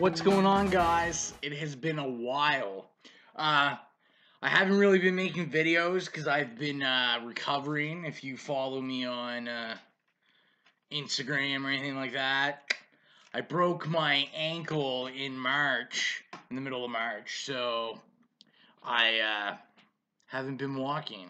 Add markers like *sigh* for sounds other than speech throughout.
What's going on, guys? It has been a while. Uh, I haven't really been making videos because I've been uh, recovering. If you follow me on uh, Instagram or anything like that, I broke my ankle in March, in the middle of March, so I uh, haven't been walking.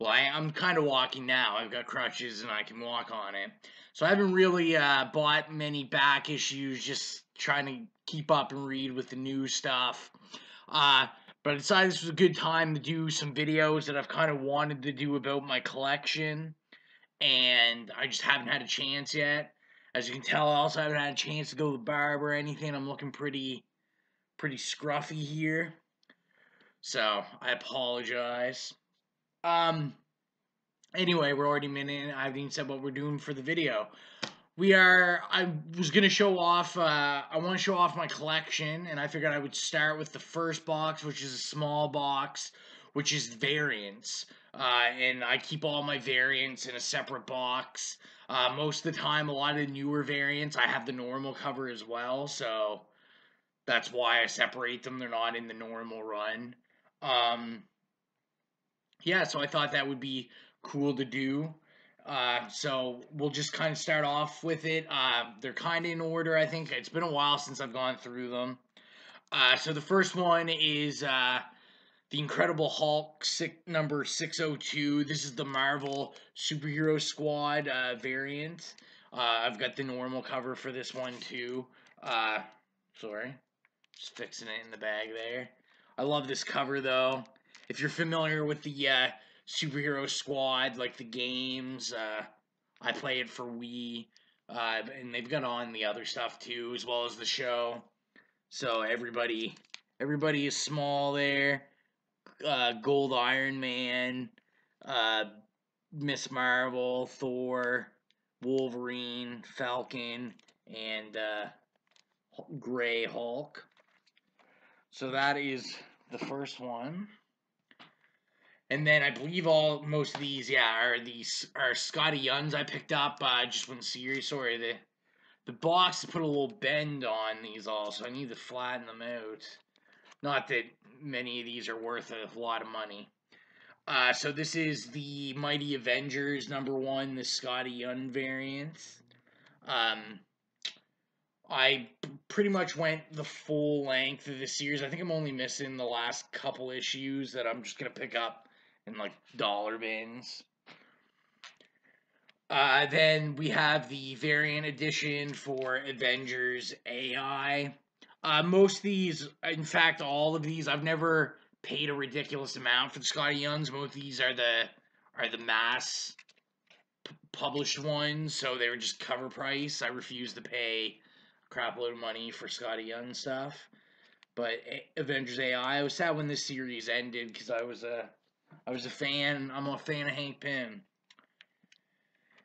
Well, I, I'm kind of walking now. I've got crutches and I can walk on it. So I haven't really uh, bought many back issues, just trying to keep up and read with the new stuff. Uh, but I decided this was a good time to do some videos that I've kind of wanted to do about my collection, and I just haven't had a chance yet. As you can tell, I also haven't had a chance to go to the barber or anything. I'm looking pretty, pretty scruffy here. So, I apologize. Um, anyway, we're already minute. I haven't even said what we're doing for the video. We are, I was going to show off, uh, I want to show off my collection, and I figured I would start with the first box, which is a small box, which is variants. Uh, and I keep all my variants in a separate box. Uh, most of the time, a lot of the newer variants, I have the normal cover as well, so that's why I separate them. They're not in the normal run. Um, yeah, so I thought that would be cool to do. Uh, so we'll just kind of start off with it. Uh, they're kind of in order, I think. It's been a while since I've gone through them. Uh, so the first one is uh, the Incredible Hulk six, number 602. This is the Marvel Superhero Squad uh, variant. Uh, I've got the normal cover for this one too. sorry, just fixing it in the bag there. I love this cover though. If you're familiar with the Superhero Squad, like the games. Uh, I play it for Wii, uh, and they've got on the other stuff too, as well as the show. So everybody, everybody is small there. Uh, Gold Iron Man, uh, Miss Marvel, Thor, Wolverine, Falcon, and uh, Gray Hulk. So that is the first one. And then I believe all most of these, yeah, are these are Skottie Youngs I picked up uh, just when series. Sorry, the the box put a little bend on these all, so I need to flatten them out. Not that many of these are worth a lot of money. Uh, so this is the Mighty Avengers number one, the Skottie Young variant. Um, I pretty much went the full length of the series. I think I'm only missing the last couple issues that I'm just gonna pick up in like dollar bins. Uh, then we have the variant edition for Avengers AI. Uh, most of these, in fact, all of these, I've never paid a ridiculous amount for the Skottie Youngs. Most of these are the are the mass published ones, so they were just cover price. I refuse to pay a crap load of money for Skottie Young stuff. But Avengers AI, I was sad when this series ended because I was a I was a fan. I'm a fan of Hank Pym.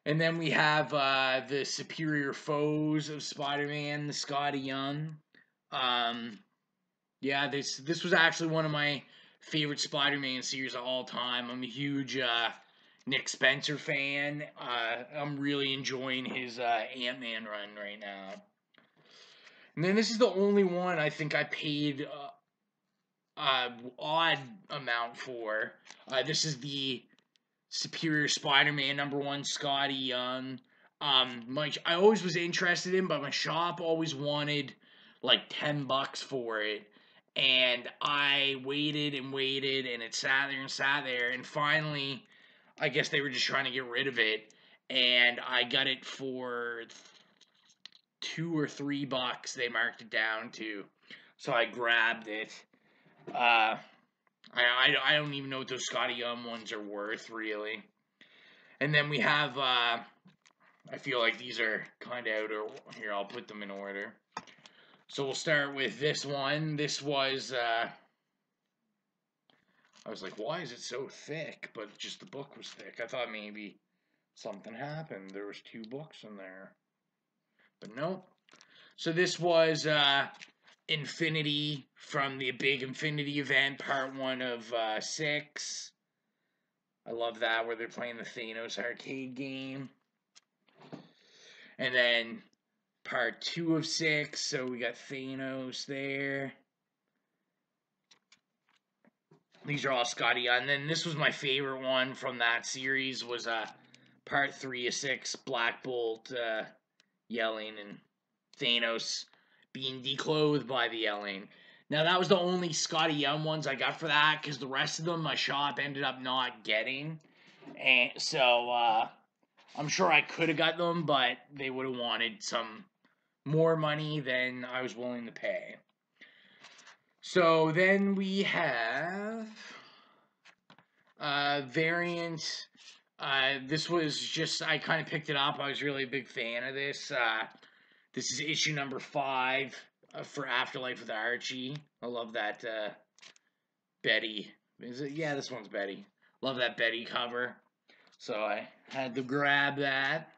And then we have uh, the superior foes of Spider-Man, the Skottie Young. Um, yeah, this this was actually one of my favorite Spider-Man series of all time. I'm a huge uh, Nick Spencer fan. Uh, I'm really enjoying his uh, Ant-Man run right now. And then this is the only one I think I paid uh, odd amount for. Uh, this is the Superior Spider-Man number one, Skottie Young. Um, my I always was interested in, but my shop always wanted like ten bucks for it, and I waited and waited, and it sat there and sat there, and finally, I guess they were just trying to get rid of it, and I got it for two or three bucks. They marked it down to, so I grabbed it uh, I, I, I don't even know what those Skottie Young ones are worth, really. And then we have, uh, I feel like these are kind of out of, here, I'll put them in order. So we'll start with this one. This was, uh, I was like, why is it so thick? But just the book was thick. I thought maybe something happened. There was two books in there. But no. So this was, uh, Infinity from the big Infinity event, part one of uh, six. I love that where they're playing the Thanos arcade game. And then part two of six. So we got Thanos there. These are all Skottie. And then this was my favorite one from that series was uh part three of six, Black Bolt uh, yelling and Thanos being declothed by the yelling. Now that was the only Skottie Young ones I got for that because the rest of them my shop ended up not getting, and so uh, I'm sure I could have got them, but they would have wanted some more money than I was willing to pay. So then we have uh, variant. Uh, this was just I kind of picked it up. I was really a big fan of this. Uh, this is issue number five uh, for Afterlife with Archie. I love that uh, Betty. Is it? Yeah, this one's Betty. Love that Betty cover. So I had to grab that.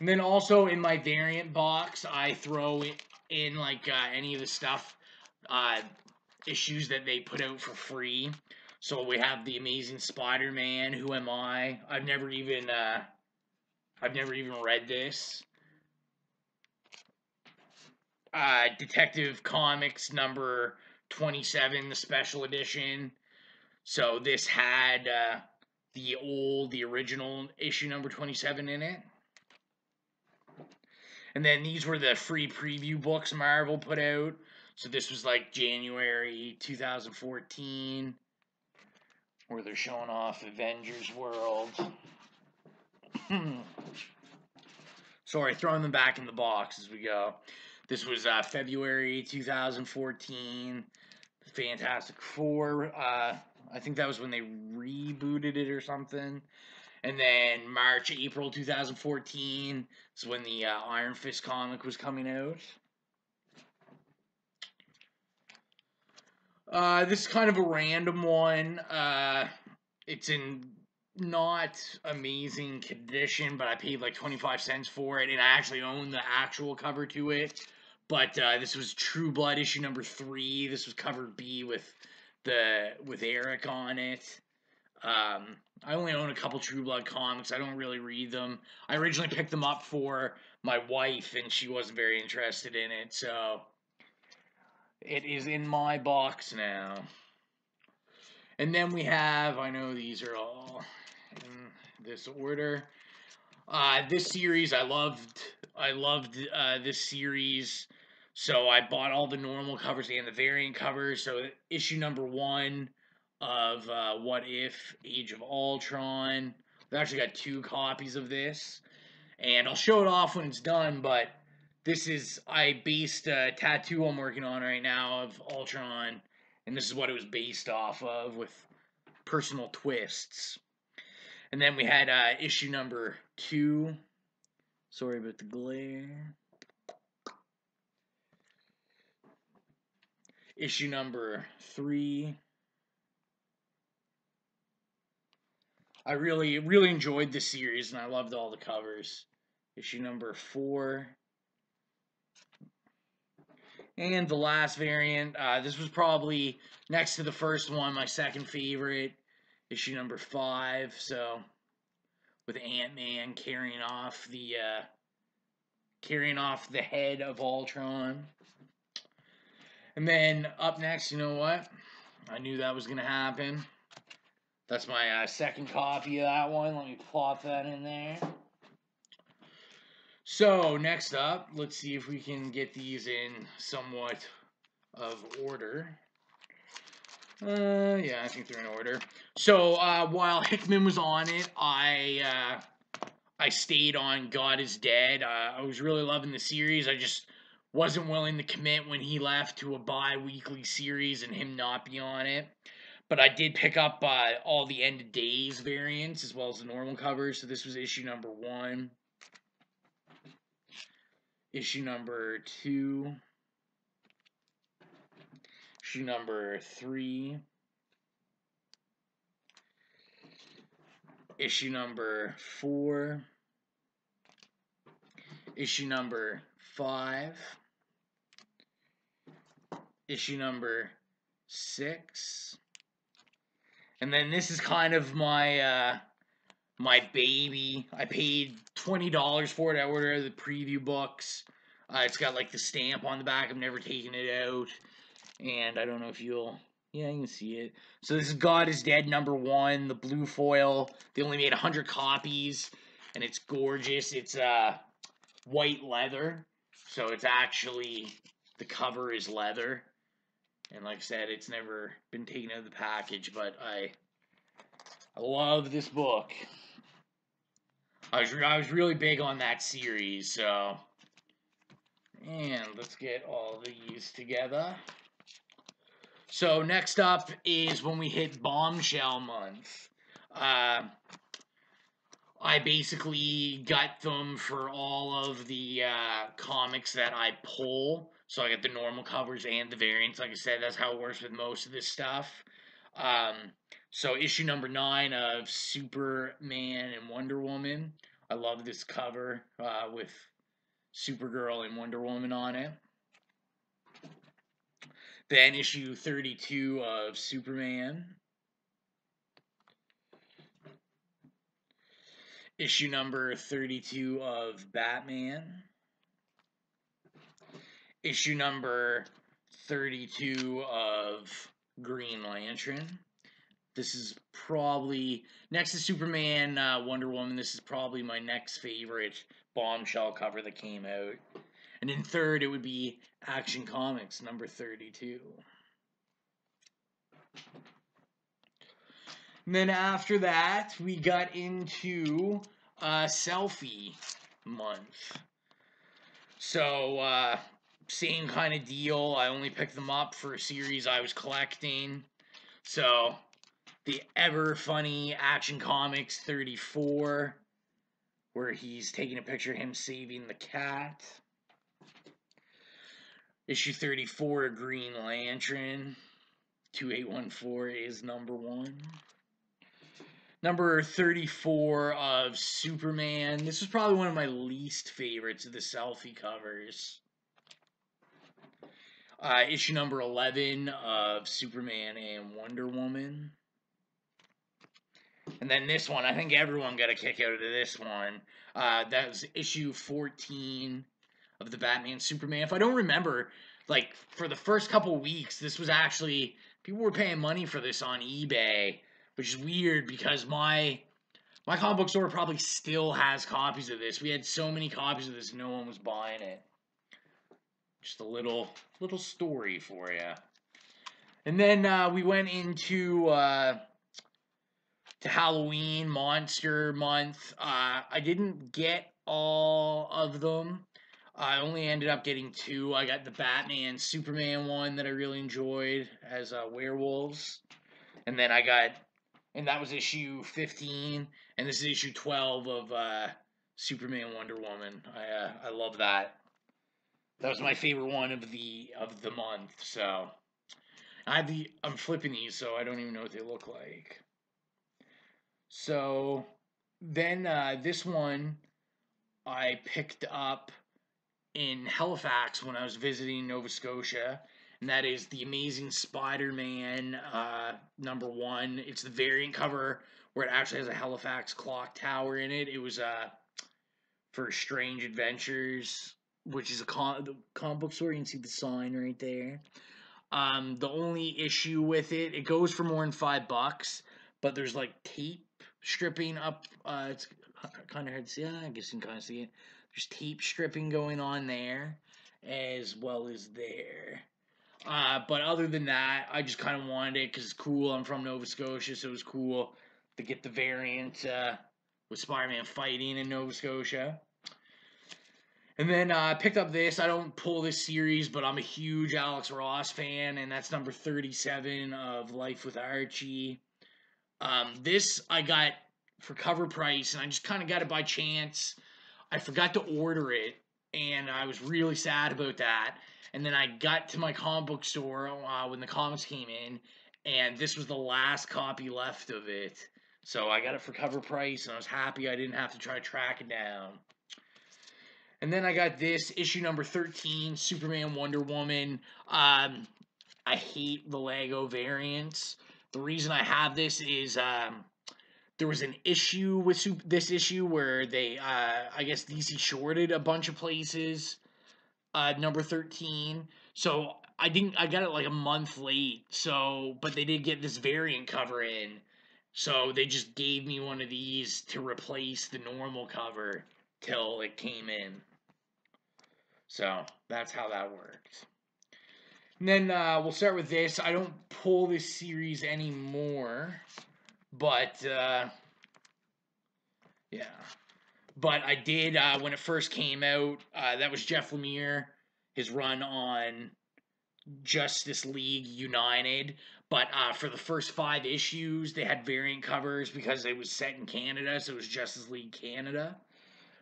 And then also in my variant box, I throw in like uh, any of the stuff, uh, issues that they put out for free. So we have the Amazing Spider-Man. Who am I? I've never even, uh, I've never even read this. Uh, Detective Comics number 27, the special edition. So this had uh, the old, the original issue number 27 in it. And then these were the free preview books Marvel put out. So this was like January 2014, where they're showing off Avengers World. *clears throat* Sorry, throwing them back in the box as we go. This was uh, February 2014. Fantastic Four. Uh, I think that was when they rebooted it or something. And then March, April 2014 is when the uh, Iron Fist comic was coming out. Uh, this is kind of a random one. Uh, it's in not amazing condition, but I paid like 25 cents for it, and I actually own the actual cover to it. But uh, this was True Blood issue number three. This was cover B with the with Eric on it. Um, I only own a couple True Blood comics. I don't really read them. I originally picked them up for my wife, and she wasn't very interested in it, so it is in my box now. And then we have, I know these are all in this order. Uh, this series, I loved. I loved uh, this series. So I bought all the normal covers and the variant covers. So issue number one of uh, What If Age of Ultron. I've actually got two copies of this, and I'll show it off when it's done. But this is I based a tattoo I'm working on right now of Ultron, and this is what it was based off of with personal twists. And then we had uh, issue number two. Sorry about the glare. issue number three. I really, really enjoyed this series and I loved all the covers. Issue number four. And the last variant, uh, this was probably next to the first one, my second favorite. Issue number five, so with Ant-Man carrying off the uh, carrying off the head of Ultron. And then up next, you know what? I knew that was to happen. That's my uh, second copy of that one. Let me plop that in there. So, next up, let's see if we can get these in somewhat of order. Uh, yeah, I think they're in order. So, uh, while Hickman was on it, I, uh, I stayed on God is Dead. Uh, I was really loving the series. I just wasn't willing to commit when he left to a bi-weekly series and him not be on it. But I did pick up uh, all the end of days variants as well as the normal covers. So this was issue number one. Issue number two. Issue number three. Issue number four. Issue number five issue number six. And then this is kind of my uh, my baby. I paid twenty dollars for it. I ordered the preview books. Uh, it's got like the stamp on the back. I've never taken it out. And I don't know if you'll. Yeah, you can see it. So this is God is Dead number one, the blue foil. They only made 100 copies. And it's gorgeous. It's uh, white leather. So it's actually. The cover is leather. And like I said, it's never been taken out of the package, but I I love this book. I was I was really big on that series, so and let's get all these together. So next up is when we hit Bombshell month. Uh, I basically got them for all of the uh, comics that I pull. So I get the normal covers and the variants. Like I said, that's how it works with most of this stuff. Um, so issue number nine of Superman and Wonder Woman. I love this cover uh, with Supergirl and Wonder Woman on it. Then issue 32 of Superman. Issue number 32 of Batman. Issue number 32 of Green Lantern. This is probably next to Superman, uh, Wonder Woman. This is probably my next favorite bombshell cover that came out. And in third, it would be Action Comics number 32. And then after that, we got into uh, Selfie month. So, uh, same kind of deal. I only picked them up for a series I was collecting. So, the ever funny Action Comics 34, where he's taking a picture of him saving the cat. Issue 34, Green Lantern. 2814 is number one. Number 34 of Superman. This was probably one of my least favorites of the selfie covers. Uh, issue number 11 of Superman and Wonder Woman. And then this one, I think everyone got a kick out of this one. Uh, that was issue 14 of the Batman Superman. If I don't remember, like for the first couple weeks, this was actually people were paying money for this on eBay, which is weird because my my comic book store probably still has copies of this. We had so many copies of this, no one was buying it. Just a little little story for you. And then uh, we went into uh, to Halloween Monster Month. Uh, I didn't get all of them. I only ended up getting two. I got the Batman Superman one that I really enjoyed as uh, werewolves, and then I got, and that was issue fifteen, and this is issue twelve of uh, Superman Wonder Woman. I uh, I love that. That was my favorite one of the of the month. So I have the I'm flipping these, so I don't even know what they look like. So then uh, this one I picked up in Halifax when I was visiting Nova Scotia, and that is the Amazing Spider-Man uh, number one. It's the variant cover where it actually has a Halifax clock tower in it. It was uh, for Strange Adventures, which is a comic book store. You can see the sign right there. Um, the only issue with it, it goes for more than five bucks, but there's like tape stripping up. Uh, it's kind of hard to see. I guess you can kind of see it. There's tape stripping going on there, as well as there. Uh, but other than that, I just kind of wanted it because it's cool. I'm from Nova Scotia, so it was cool to get the variant uh, with Spider-Man fighting in Nova Scotia. And then uh, I picked up this. I don't pull this series, but I'm a huge Alex Ross fan, and that's number 37 of Life with Archie. Um, this I got for cover price, and I just kind of got it by chance. I forgot to order it, and I was really sad about that. And then I got to my comic book store uh, when the comics came in, and this was the last copy left of it. So I got it for cover price, and I was happy I didn't have to try to track it down. And then I got this issue number 13, Superman Wonder Woman. Um, I hate the Lego variants. The reason I have this is um, there was an issue with this issue where they, uh, I guess DC shorted a bunch of places uh, number 13. So I didn't, I got it like a month late. So, but they did get this variant cover in. So they just gave me one of these to replace the normal cover till it came in. So that's how that worked. And then uh, we'll start with this. I don't pull this series anymore, but uh, yeah. But I did uh, when it first came out. Uh, that was Jeff Lemire, his run on Justice League United. But uh, for the first five issues, they had variant covers because it was set in Canada, so it was Justice League Canada.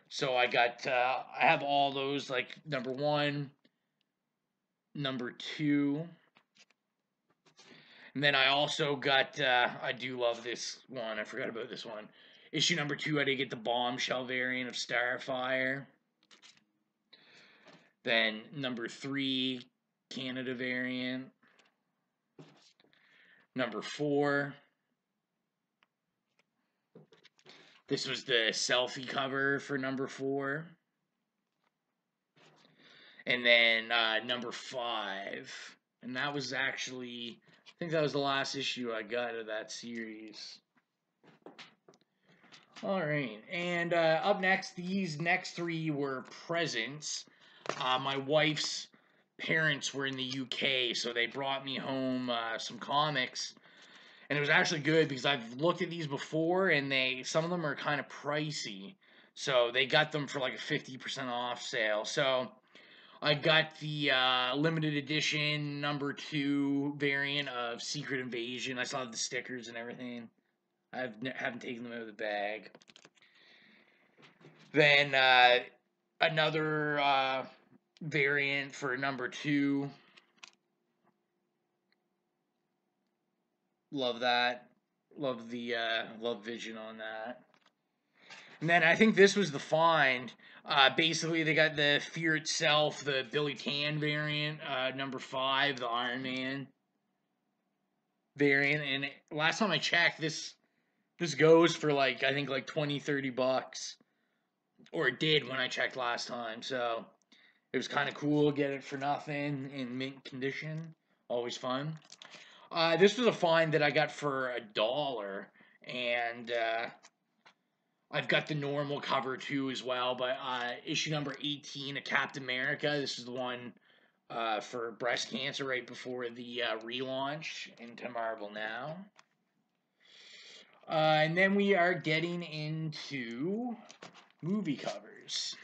So I got, uh, I have all those like number one, number two. And then I also got, uh, I do love this one. I forgot about this one. Issue number two, I did get the bombshell variant of Starfire. Then number three, Canada variant. Number four. This was the selfie cover for number four. And then uh, number five. And that was actually, I think that was the last issue I got of that series. All right. And uh, up next, these next three were presents. Uh, my wife's parents were in the UK, so they brought me home uh, some comics, and it was actually good because I've looked at these before, and they some of them are kind of pricey, so they got them for like a fifty percent off sale. So I got the uh, limited edition number two variant of Secret Invasion. I saw the stickers and everything. I've haven't taken them out of the bag. Then uh, another uh, variant for number two. Love that. Love the uh, love vision on that. And then I think this was the find. Uh, basically, they got the Fear itself, the Billy Tan variant, uh, number five, the Iron Man variant. And last time I checked, this this goes for like I think like 20, 30 bucks, or it did when I checked last time. So it was kind of cool, get it for nothing in mint condition. Always fun. Uh, this was a find that I got for a dollar, and uh, I've got the normal cover too as well. But uh, issue number 18 of Captain America. This is the one uh, for breast cancer right before the uh, relaunch into Marvel now. Uh, and then we are getting into movie covers.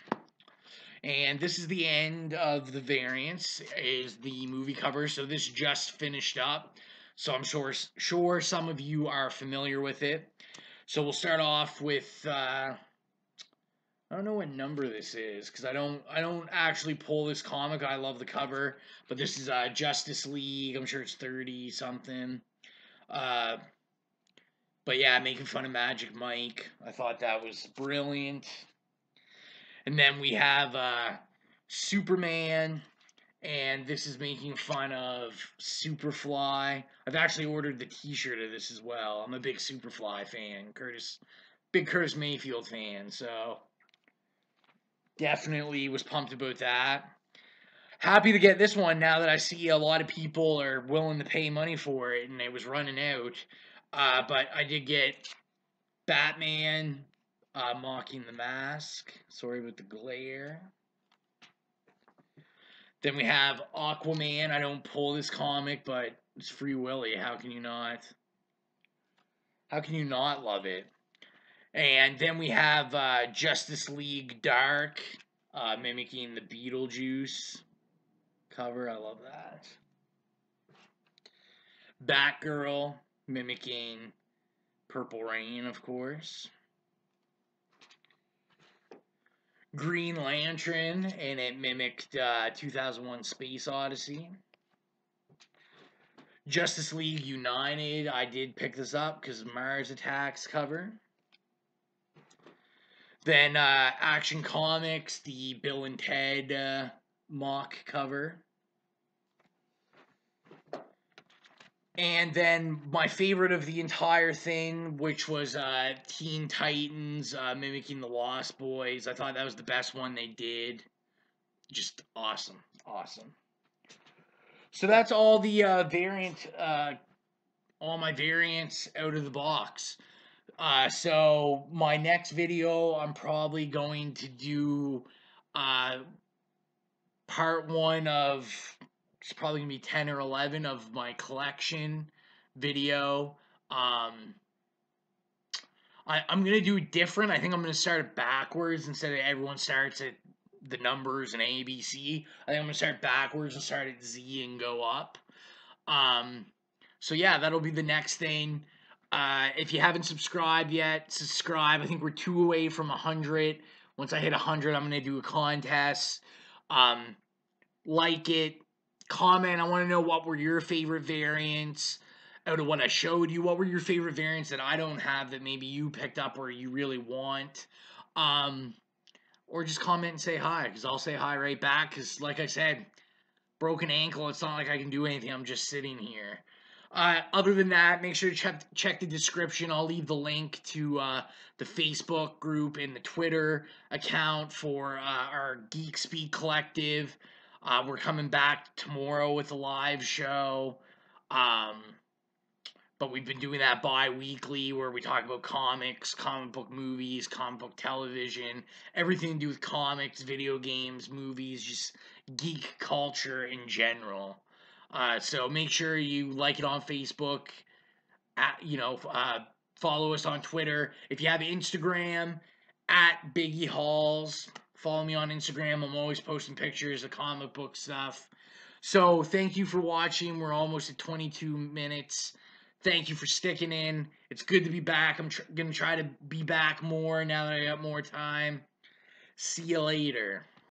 And this is the end of the variants, is the movie cover. So this just finished up. So I'm sure sure some of you are familiar with it. So we'll start off with uh, I don't know what number this is because I don't I don't actually pull this comic. I love the cover, but this is uh, Justice League. I'm sure it's thirty something. Uh, but yeah, making fun of Magic Mike. I thought that was brilliant. And then we have uh, Superman, and this is making fun of Superfly. I've actually ordered the T-shirt of this as well. I'm a big Superfly fan, Curtis, big Curtis Mayfield fan. So definitely was pumped about that. Happy to get this one now that I see a lot of people are willing to pay money for it, and it was running out. Uh, but I did get Batman, uh, mocking the mask. Sorry about the glare. Then we have Aquaman. I don't pull this comic, but it's Free Willy. How can you not? How can you not love it? And then we have uh, Justice League Dark, uh, mimicking the Beetlejuice cover. I love that. Batgirl, mimicking Purple Rain, of course. Green Lantern, and it mimicked uh, 2001 Space Odyssey. Justice League United, I did pick this up because Mars Attacks cover. Then uh, Action Comics, the Bill and Ted uh, mock cover. And then my favorite of the entire thing, which was uh, Teen Titans uh, mimicking the Lost Boys. I thought that was the best one they did. just awesome, awesome. So that's all the uh, variant, uh, all my variants out of the box. Uh, so my next video, I'm probably going to do uh, part one of it's probably gonna be 10 or 11 of my collection video. Um, I, I'm gonna do different. I think I'm gonna start it backwards instead of everyone starts at the numbers and A, B, C. I think I'm gonna start backwards and start at Z and go up. Um, so yeah, that'll be the next thing. Uh, if you haven't subscribed yet, subscribe. I think we're two away from 100. Once I hit 100, I'm gonna do a contest. Um, like it, comment. I want to know what were your favorite variants out of what I showed you. What were your favorite variants that I don't have that maybe you picked up or you really want? Um, or just comment and say hi because I'll say hi right back. Because, like I said, broken ankle, it's not like I can do anything. I'm just sitting here. Uh, other than that, make sure to check check the description. I'll leave the link to uh, the Facebook group and the Twitter account for uh, our Geek Speak Collective. Uh, we're coming back tomorrow with a live show. Um, but we've been doing that bi-weekly where we talk about comics, comic book movies, comic book television, everything to do with comics, video games, movies, just geek culture in general. Uh, so make sure you like it on Facebook. At, you know, uh, follow us on Twitter. If you have Instagram, at Biggie Hauls. Follow me on Instagram. I'm always posting pictures of comic book stuff. So thank you for watching. We're almost at 22 minutes. Thank you for sticking in. It's good to be back. I'm tr- going to try to be back more now that I got more time. See you later.